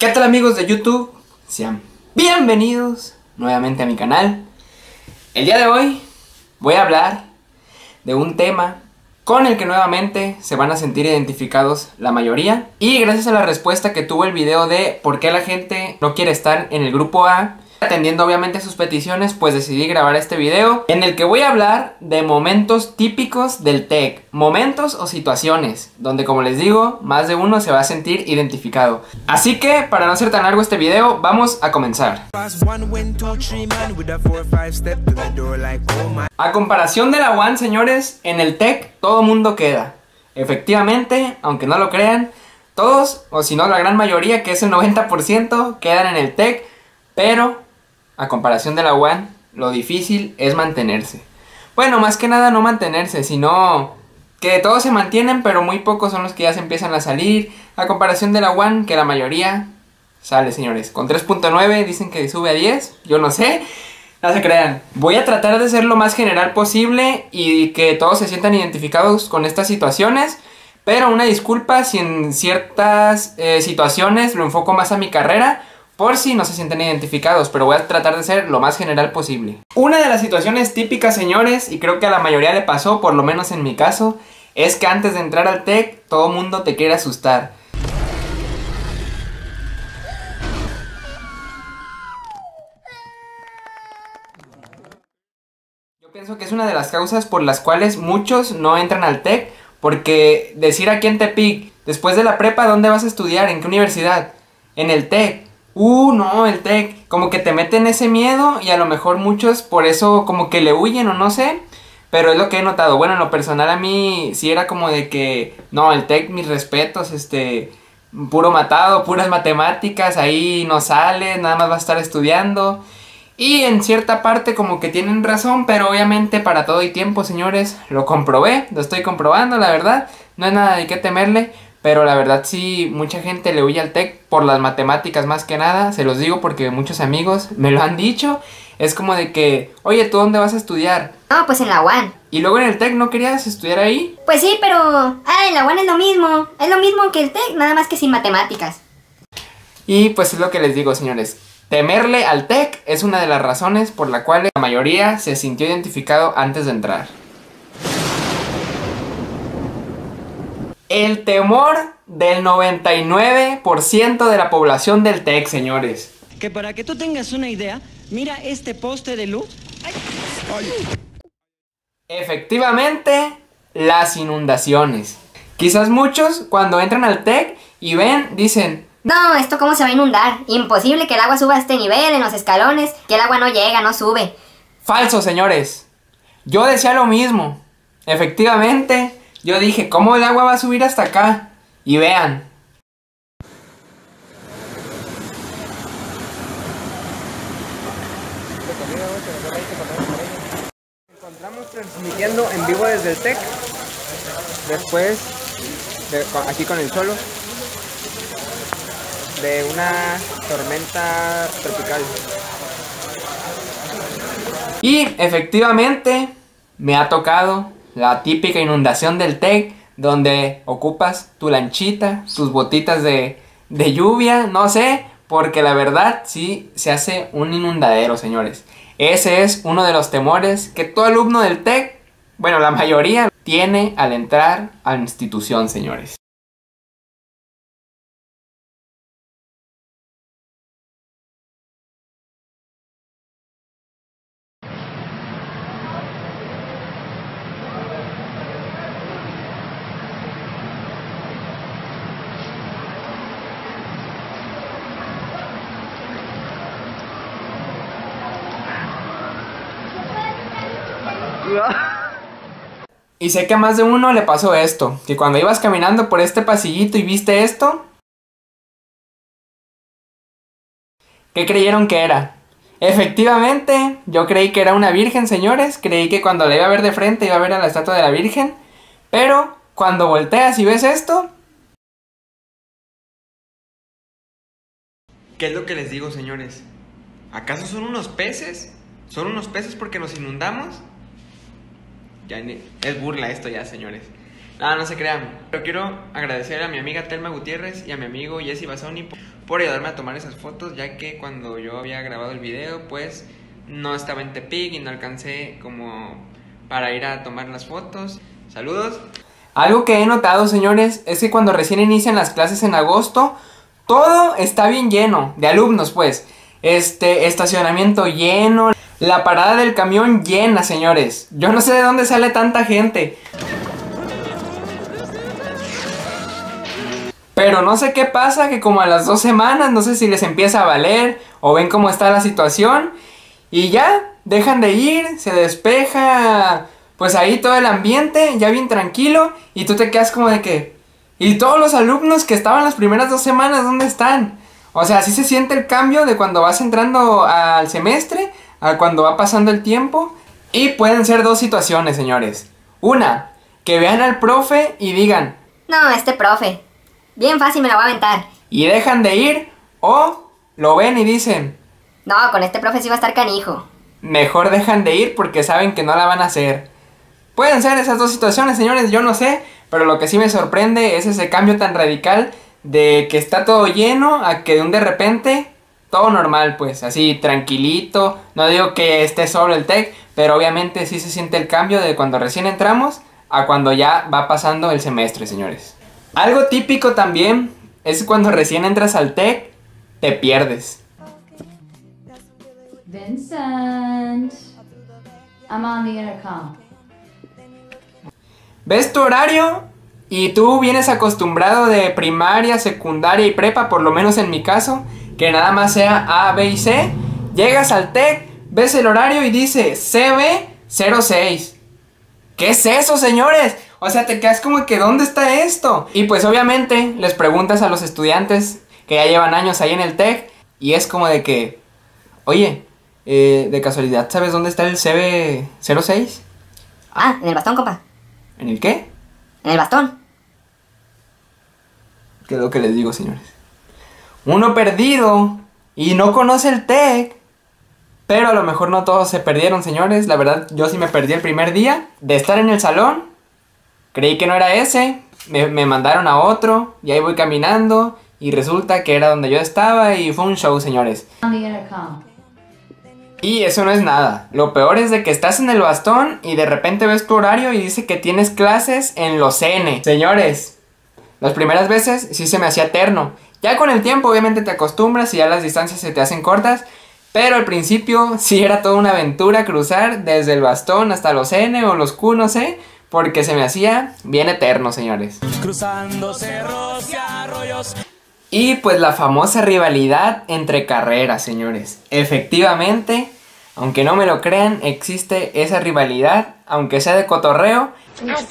¿Qué tal amigos de YouTube? Sean bienvenidos nuevamente a mi canal. El día de hoy voy a hablar de un tema con el que nuevamente se van a sentir identificados la mayoría. Y gracias a la respuesta que tuvo el video de por qué la gente no quiere estar en el grupo A, Atendiendo obviamente sus peticiones, pues decidí grabar este video en el que voy a hablar de momentos típicos del TEC, momentos o situaciones, donde como les digo, más de uno se va a sentir identificado. Así que, para no ser tan largo este video, vamos a comenzar. A comparación de la One, señores, en el TEC todo mundo queda. Efectivamente, aunque no lo crean, todos, o si no la gran mayoría, que es el 90%, quedan en el TEC, pero a comparación de la One, lo difícil es mantenerse. Bueno, más que nada no mantenerse, sino que todos se mantienen, pero muy pocos son los que ya se empiezan a salir. A comparación de la One, que la mayoría sale, señores. Con 3.9 dicen que sube a 10, yo no sé. No se crean. Voy a tratar de ser lo más general posible y que todos se sientan identificados con estas situaciones. Pero una disculpa si en ciertas eh, situaciones lo enfoco más a mi carrera por si no se sienten identificados, pero voy a tratar de ser lo más general posible. Una de las situaciones típicas, señores, y creo que a la mayoría le pasó, por lo menos en mi caso, es que antes de entrar al TEC, todo mundo te quiere asustar. Yo pienso que es una de las causas por las cuales muchos no entran al TEC, porque decir aquí en Tepic, después de la prepa, ¿dónde vas a estudiar? ¿En qué universidad? En el TEC uh, no, el TEC, como que te meten ese miedo y a lo mejor muchos por eso como que le huyen o no sé. Pero es lo que he notado. Bueno, en lo personal a mí sí era como de que, no, el TEC, mis respetos, este, puro matado, puras matemáticas, ahí no sale, nada más va a estar estudiando. Y en cierta parte como que tienen razón, pero obviamente para todo y tiempo, señores, lo comprobé, lo estoy comprobando, la verdad, no hay nada de qué temerle. Pero la verdad sí, mucha gente le huye al TEC por las matemáticas más que nada. Se los digo porque muchos amigos me lo han dicho. Es como de que, oye, ¿tú dónde vas a estudiar? No, pues en la UAN. ¿Y luego en el TEC no querías estudiar ahí? Pues sí, pero... Ah, en la UAN es lo mismo. Es lo mismo que el TEC, nada más que sin matemáticas. Y pues es lo que les digo, señores. Temerle al TEC es una de las razones por la cual la mayoría se sintió identificado antes de entrar. El temor del 99% de la población del TEC, señores. Que para que tú tengas una idea, mira este poste de luz. Efectivamente, las inundaciones. Quizás muchos cuando entran al TEC y ven, dicen, no, ¿esto cómo se va a inundar? Imposible que el agua suba a este nivel en los escalones, que el agua no llega, no sube. Falso, señores. Yo decía lo mismo. Efectivamente, yo dije, ¿cómo el agua va a subir hasta acá? Y vean. Encontramos transmitiendo en vivo desde el TEC. Después, aquí con el solo, de una tormenta tropical. Y efectivamente, me ha tocado la típica inundación del TEC, donde ocupas tu lanchita, tus botitas de, de lluvia, no sé, porque la verdad sí se hace un inundadero, señores. Ese es uno de los temores que todo alumno del TEC, bueno, la mayoría, tiene al entrar a la institución, señores. Y sé que a más de uno le pasó esto, que cuando ibas caminando por este pasillito y viste esto, ¿qué creyeron que era? Efectivamente, yo creí que era una virgen, señores, creí que cuando la iba a ver de frente iba a ver a la estatua de la virgen, pero cuando volteas y ves esto... ¿Qué es lo que les digo, señores? ¿Acaso son unos peces? ¿Son unos peces porque nos inundamos? Es burla esto ya, señores. No, no se crean. Pero quiero agradecer a mi amiga Telma Gutiérrez y a mi amigo Jesse Basoni por ayudarme a tomar esas fotos, ya que cuando yo había grabado el video, pues no estaba en Tepic y no alcancé como para ir a tomar las fotos. Saludos. Algo que he notado, señores, es que cuando recién inician las clases en agosto, todo está bien lleno de alumnos, pues. Este, estacionamiento lleno, la parada del camión llena, señores. Yo no sé de dónde sale tanta gente. Pero no sé qué pasa, que como a las dos semanas, no sé si les empieza a valer o ven cómo está la situación. Y ya, dejan de ir, se despeja, pues ahí todo el ambiente, ya bien tranquilo. Y tú te quedas como de que... ¿Y todos los alumnos que estaban las primeras dos semanas, dónde están? O sea, así se siente el cambio de cuando vas entrando al semestre a cuando va pasando el tiempo. Y pueden ser dos situaciones, señores. Una, que vean al profe y digan, No, este profe. Bien fácil me la voy a aventar. y dejan de ir. O lo ven y dicen, No, con este profe sí va a estar canijo. mejor dejan de ir porque saben que no la van a hacer. Pueden ser esas dos situaciones, señores, yo no sé, pero lo que sí me sorprende es ese cambio tan radical de que está todo lleno a que de un de repente todo normal, pues así tranquilito. No digo que esté solo el tech, pero obviamente sí se siente el cambio de cuando recién entramos a cuando ya va pasando el semestre, señores. Algo típico también es cuando recién entras al tech, te pierdes. Vincent, I'm on the intercom. ves tu horario y tú vienes acostumbrado de primaria, secundaria y prepa, por lo menos en mi caso, que nada más sea A, B y C, llegas al TEC, ves el horario y dice CB06. ¿Qué es eso, señores? O sea, te quedas como que ¿dónde está esto? Y pues obviamente les preguntas a los estudiantes que ya llevan años ahí en el TEC y es como de que, oye, eh, de casualidad, ¿sabes dónde está el CB06? Ah, en el bastón, compa. ¿En el qué? En el bastón. ¿Qué es lo que les digo, señores? Uno perdido y no conoce el TEC. Pero a lo mejor no todos se perdieron, señores. La verdad, yo sí me perdí el primer día de estar en el salón. Creí que no era ese. Me, me mandaron a otro. Y ahí voy caminando. Y resulta que era donde yo estaba. Y fue un show, señores. Y eso no es nada. Lo peor es de que estás en el bastón y de repente ves tu horario y dice que tienes clases en los N. Señores, las primeras veces sí se me hacía eterno. Ya con el tiempo obviamente te acostumbras y ya las distancias se te hacen cortas. Pero al principio sí era toda una aventura cruzar desde el bastón hasta los N o los Q, no sé. Porque se me hacía bien eterno, señores. Cruzando cerros y arroyos. Y pues la famosa rivalidad entre carreras, señores. Efectivamente, aunque no me lo crean, existe esa rivalidad, aunque sea de cotorreo. Unas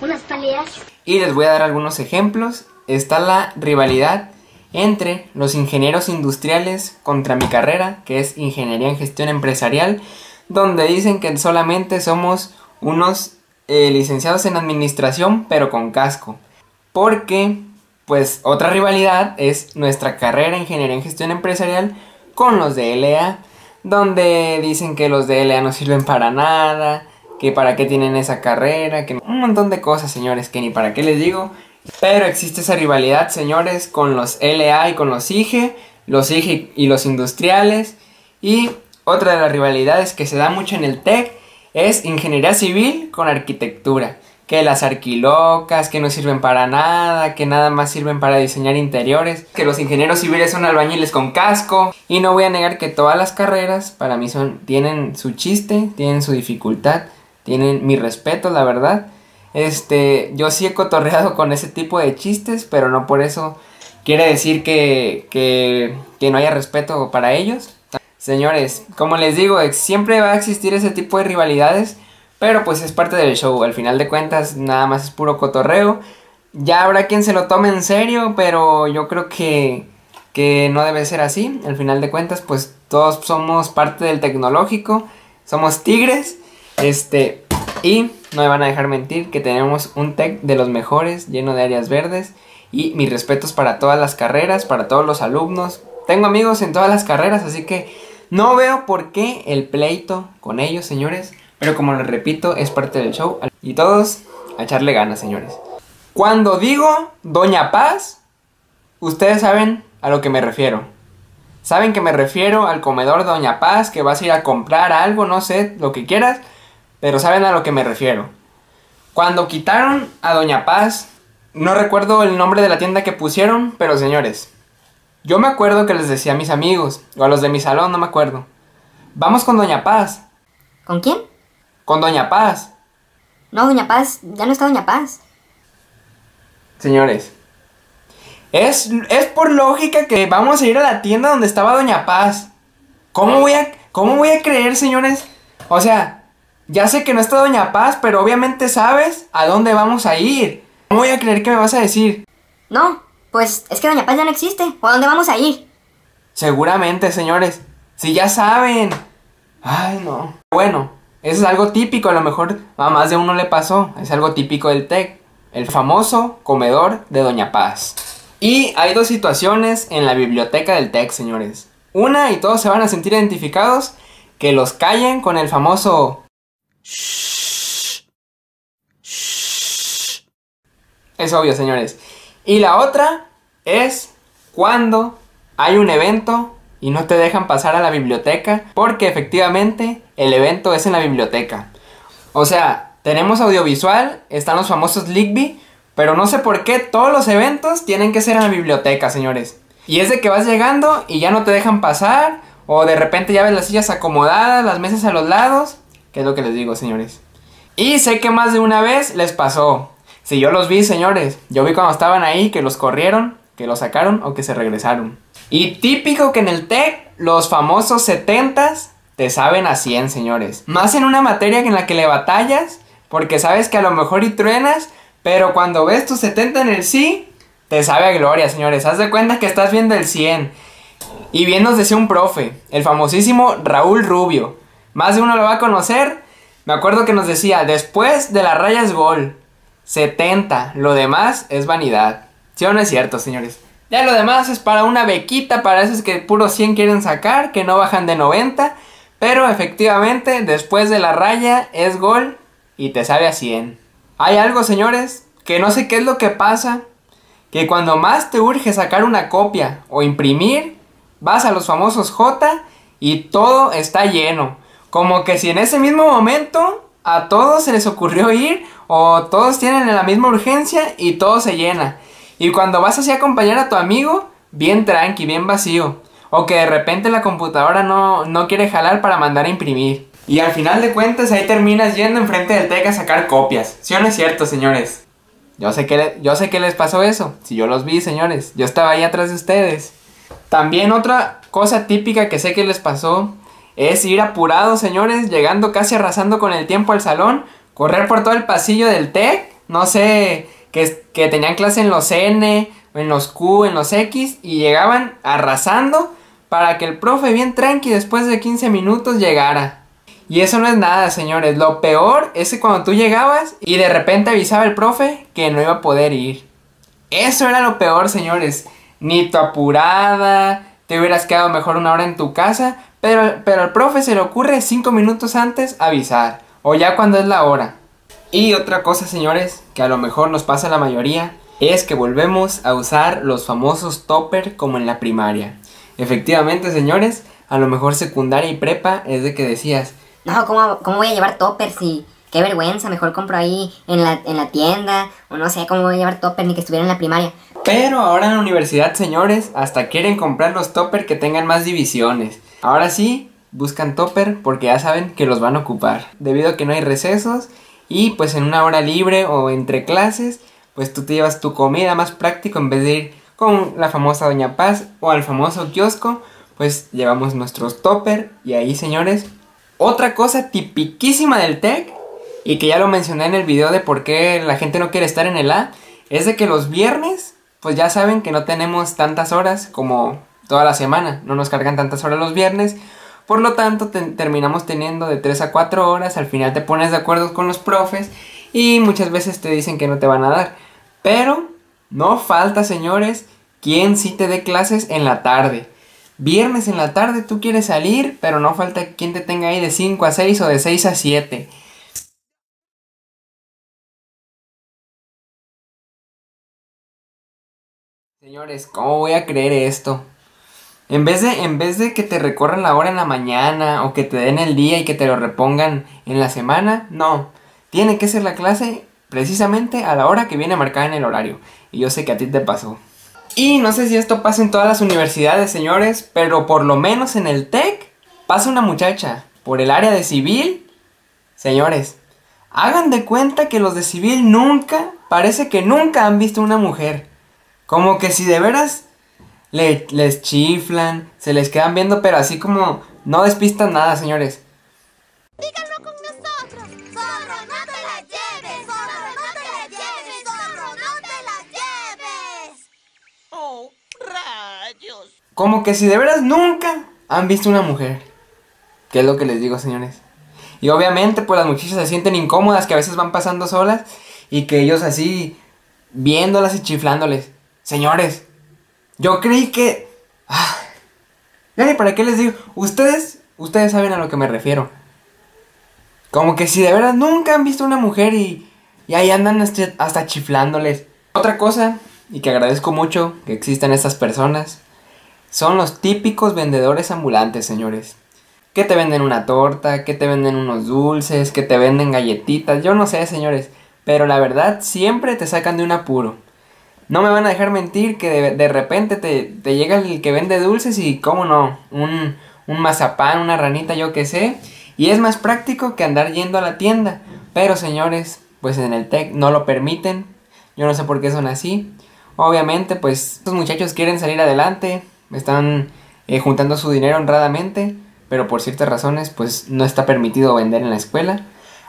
unas peleas. Y les voy a dar algunos ejemplos. Está la rivalidad entre los ingenieros industriales contra mi carrera, que es Ingeniería en Gestión Empresarial, donde dicen que solamente somos unos eh, licenciados en administración, pero con casco. Porque, pues, otra rivalidad es nuestra carrera Ingeniería en Gestión Empresarial con los de LA, donde dicen que los de LA no sirven para nada, que para qué tienen esa carrera, que un montón de cosas, señores, que ni para qué les digo. Pero existe esa rivalidad, señores, con los LA y con los IGE, los IGE y los industriales. Y otra de las rivalidades que se da mucho en el TEC es ingeniería civil con arquitectura. Que las arquilocas, que no sirven para nada, que nada más sirven para diseñar interiores, que los ingenieros civiles son albañiles con casco. Y no voy a negar que todas las carreras para mí son, tienen su chiste, tienen su dificultad, tienen mi respeto, la verdad. Este, yo sí he cotorreado con ese tipo de chistes, pero no por eso quiere decir que, que, que no haya respeto para ellos. Señores, como les digo, siempre va a existir ese tipo de rivalidades, pero pues es parte del show. Al final de cuentas, nada más es puro cotorreo. Ya habrá quien se lo tome en serio, pero yo creo que, que no debe ser así. Al final de cuentas, pues todos somos parte del tecnológico, somos tigres, este, y no me van a dejar mentir que tenemos un tech de los mejores, lleno de áreas verdes. Y mis respetos para todas las carreras, para todos los alumnos. Tengo amigos en todas las carreras, así que no veo por qué el pleito con ellos, señores. Pero como les repito, es parte del show. Y todos A echarle ganas, señores. Cuando digo Doña Paz, ustedes saben a lo que me refiero. Saben que me refiero al comedor Doña Paz, que vas a ir a comprar algo, no sé, lo que quieras, pero saben a lo que me refiero. Cuando quitaron a Doña Paz, no recuerdo el nombre de la tienda que pusieron, pero señores, yo me acuerdo que les decía a mis amigos, o a los de mi salón, no me acuerdo. Vamos con Doña Paz, ¿Con quién? con Doña Paz. No, Doña Paz, ya no está Doña Paz. Señores, es, es por lógica que vamos a ir a la tienda donde estaba Doña Paz. ¿Cómo voy a, cómo voy a creer, señores? O sea, ya sé que no está Doña Paz, pero obviamente sabes a dónde vamos a ir. ¿Cómo voy a creer que me vas a decir? No, pues es que Doña Paz ya no existe. ¿O a dónde vamos a ir? Seguramente, señores. Si ya saben. Ay, no. Bueno, eso es algo típico. A lo mejor a más de uno le pasó. Es algo típico del TEC. El famoso comedor de Doña Paz. Y hay dos situaciones en la biblioteca del TEC, señores. Una, y todos se van a sentir identificados, que los callen con el famoso... Es obvio, señores. Y la otra es cuando hay un evento y no te dejan pasar a la biblioteca porque efectivamente el evento es en la biblioteca. O sea, tenemos audiovisual, están los famosos Ligby, pero no sé por qué todos los eventos tienen que ser en la biblioteca, señores. Y es de que vas llegando y ya no te dejan pasar, o de repente ya ves las sillas acomodadas, las mesas a los lados, que es lo que les digo, señores. Y sé que más de una vez les pasó. Si yo los vi, señores, yo vi cuando estaban ahí que los corrieron, que los sacaron o que se regresaron. Y típico que en el TEC los famosos 70s te saben a 100, señores. Más en una materia en la que le batallas, porque sabes que a lo mejor y truenas, pero cuando ves tu 70 en el sí, te sabe a gloria, señores. Haz de cuenta que estás viendo el 100. Y bien nos decía un profe, el famosísimo Raúl Rubio. Más de uno lo va a conocer. Me acuerdo que nos decía, después de la raya es gol. 70. Lo demás es vanidad. ¿Sí o no es cierto, señores? Ya lo demás es para una bequita, para esos que puro 100 quieren sacar, que no bajan de 90. Pero efectivamente, después de la raya es gol y te sabe a 100. Hay algo, señores, que no sé qué es lo que pasa, que cuando más te urge sacar una copia o imprimir, vas a los famosos J y todo está lleno. Como que si en ese mismo momento a todos se les ocurrió ir o todos tienen la misma urgencia y todo se llena. Y cuando vas así a acompañar a tu amigo, bien tranqui, bien vacío. O que de repente la computadora no, no quiere jalar para mandar a imprimir. Y al final de cuentas ahí terminas yendo enfrente del TEC a sacar copias. ¿Sí o no es cierto, señores? Yo sé, que yo sé que les pasó eso. Si yo los vi, señores. Yo estaba ahí atrás de ustedes. También otra cosa típica que sé que les pasó es ir apurados, señores, llegando casi arrasando con el tiempo al salón, correr por todo el pasillo del TEC, no sé, que, que tenían clase en los N, en los Q, en los X, y llegaban arrasando para que el profe bien tranqui después de 15 minutos llegara. Y eso no es nada, señores. Lo peor es que cuando tú llegabas y de repente avisaba el profe que no iba a poder ir. Eso era lo peor, señores. Ni tu apurada, te hubieras quedado mejor una hora en tu casa, pero, pero al profe se le ocurre cinco minutos antes avisar, o ya cuando es la hora. Y otra cosa, señores, que a lo mejor nos pasa a la mayoría, es que volvemos a usar los famosos topper como en la primaria. Efectivamente, señores, a lo mejor secundaria y prepa es de que decías, No, ¿cómo, cómo voy a llevar topper si... Qué vergüenza, mejor compro ahí en la, en la tienda. O no sé cómo voy a llevar topper ni que estuviera en la primaria. Pero ahora en la universidad, señores, hasta quieren comprar los topper que tengan más divisiones. Ahora sí, buscan topper porque ya saben que los van a ocupar. Debido a que no hay recesos y pues en una hora libre o entre clases, pues tú te llevas tu comida más práctico en vez de ir con la famosa Doña Paz o al famoso kiosco, pues llevamos nuestros topper y ahí, señores, otra cosa tipiquísima del TEC y que ya lo mencioné en el video de por qué la gente no quiere estar en el A, es de que los viernes, pues ya saben que no tenemos tantas horas como toda la semana. No nos cargan tantas horas los viernes. Por lo tanto, terminamos teniendo de 3 a 4 horas. Al final te pones de acuerdo con los profes y muchas veces te dicen que no te van a dar. Pero no falta, señores, quien sí te dé clases en la tarde. Viernes en la tarde tú quieres salir, pero no falta quien te tenga ahí de 5 a 6 o de 6 a 7. Señores, ¿cómo voy a creer esto? En vez de, en vez de que te recorran la hora en la mañana o que te den el día y que te lo repongan en la semana, no. Tiene que ser la clase precisamente a la hora que viene marcada en el horario. Y yo sé que a ti te pasó. Y no sé si esto pasa en todas las universidades, señores, pero por lo menos en el TEC pasa una muchacha por el área de civil. Señores, hagan de cuenta que los de civil nunca, parece que nunca han visto una mujer. Como que si de veras le- les chiflan, se les quedan viendo, pero así como no despistan nada, señores. Díganlo con nosotros. Zorro, no te la lleves. Zorro, no te la lleves. Zorro, no te la lleves. Oh, rayos. Como que si de veras nunca han visto una mujer. ¿Qué es lo que les digo, señores? Y obviamente, pues las muchachas se sienten incómodas que a veces van pasando solas y que ellos así viéndolas y chiflándoles. Señores, yo creí que. Ah, para qué les digo. Ustedes, ustedes saben a lo que me refiero. Como que si de veras nunca han visto una mujer y, y ahí andan hasta chiflándoles. Otra cosa, y que agradezco mucho que existan estas personas, son los típicos vendedores ambulantes, señores. Que te venden una torta, que te venden unos dulces, que te venden galletitas, yo no sé, señores. Pero la verdad, siempre te sacan de un apuro. No me van a dejar mentir que de, de repente te, te llega el que vende dulces y, cómo no, un, un mazapán, una ranita, yo qué sé. Y es más práctico que andar yendo a la tienda. Pero señores, pues en el TEC no lo permiten. Yo no sé por qué son así. Obviamente, pues estos muchachos quieren salir adelante. Están eh, juntando su dinero honradamente. Pero por ciertas razones, pues no está permitido vender en la escuela.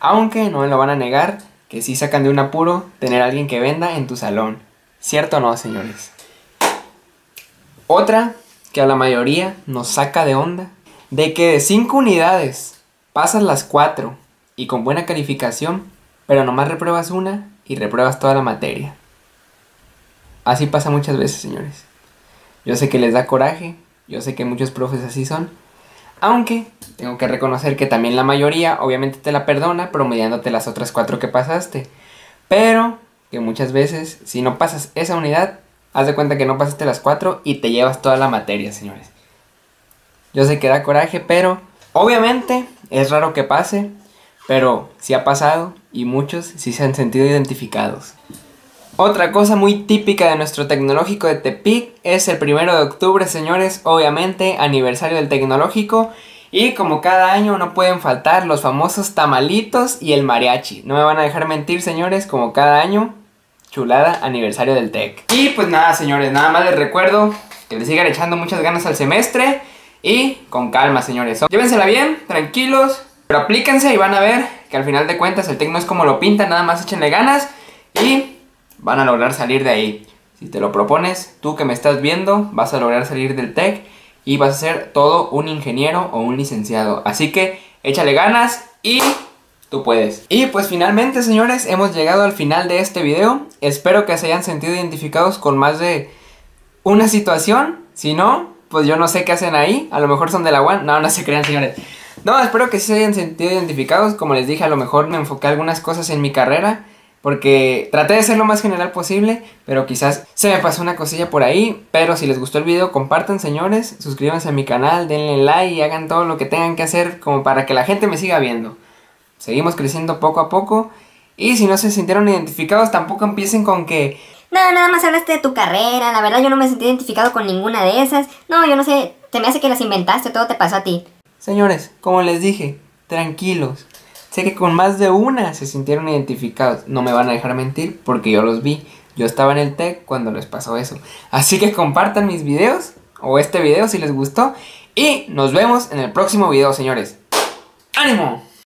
Aunque no me lo van a negar, que sí sacan de un apuro tener a alguien que venda en tu salón. ¿Cierto o no, señores? Otra que a la mayoría nos saca de onda, de que de 5 unidades pasas las 4 y con buena calificación, pero nomás repruebas una y repruebas toda la materia. Así pasa muchas veces, señores. Yo sé que les da coraje, yo sé que muchos profes así son, aunque tengo que reconocer que también la mayoría obviamente te la perdona promediándote las otras 4 que pasaste, pero que muchas veces si no pasas esa unidad, haz de cuenta que no pasaste las 4 y te llevas toda la materia, señores. Yo sé que da coraje, pero obviamente es raro que pase, pero sí ha pasado y muchos sí se han sentido identificados. Otra cosa muy típica de nuestro tecnológico de Tepic es el primero de octubre, señores, obviamente aniversario del tecnológico. Y como cada año no pueden faltar los famosos tamalitos y el mariachi. No me van a dejar mentir, señores, como cada año, chulada aniversario del TEC. Y pues nada, señores, nada más les recuerdo que le sigan echando muchas ganas al semestre y con calma, señores. Llévensela bien, tranquilos, pero aplíquense y van a ver que al final de cuentas el TEC no es como lo pintan, nada más échenle ganas y van a lograr salir de ahí. Si te lo propones, tú que me estás viendo, vas a lograr salir del TEC y vas a ser todo un ingeniero o un licenciado. Así que échale ganas y tú puedes. Y pues finalmente, señores, hemos llegado al final de este video. Espero que se hayan sentido identificados con más de una situación. Si no, pues yo no sé qué hacen ahí. A lo mejor son de la UAN. No, no se crean, señores. No, espero que sí se hayan sentido identificados. Como les dije, a lo mejor me enfoqué algunas cosas en mi carrera. Porque traté de ser lo más general posible, pero quizás se me pasó una cosilla por ahí. Pero si les gustó el video, compartan señores, suscríbanse a mi canal, denle like y hagan todo lo que tengan que hacer como para que la gente me siga viendo. Seguimos creciendo poco a poco. Y si no se sintieron identificados, tampoco empiecen con que... No, nada más hablaste de tu carrera. La verdad, yo no me sentí identificado con ninguna de esas. No, yo no sé. Te me hace que las inventaste. Todo te pasó a ti. Señores, como les dije, tranquilos. Sé que con más de una se sintieron identificados. No me van a dejar mentir porque yo los vi. Yo estaba en el TEC cuando les pasó eso. Así que compartan mis videos o este video si les gustó. Y nos vemos en el próximo video, señores. ¡Ánimo!